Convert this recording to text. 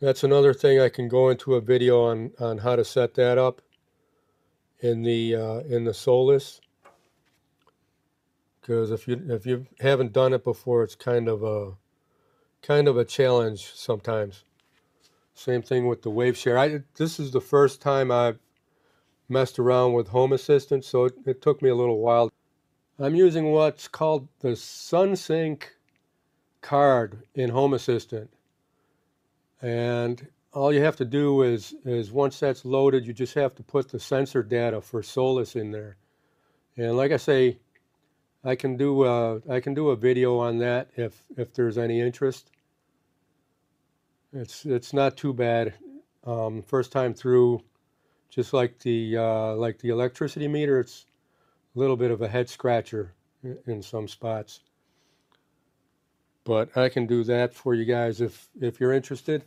That's another thing I can go into a video on, on how to set that up in the uh, in the Solis. Because if you if you haven't done it before, it's kind of a kind of a challenge sometimes. Same thing with the WaveShare. I this is the first time I've messed around with Home Assistant, so it, it took me a little while. I'm using what's called the Sunsynk card in Home Assistant. And all you have to do is, is once that's loaded, you just have to put the sensor data for Solis in there. And like I say, I can do a, I can do a video on that if, if there's any interest. It's, it's not too bad. Um, first time through, just like the, uh, like the electricity meter, it's a little bit of a head scratcher in some spots. But I can do that for you guys if, if you're interested.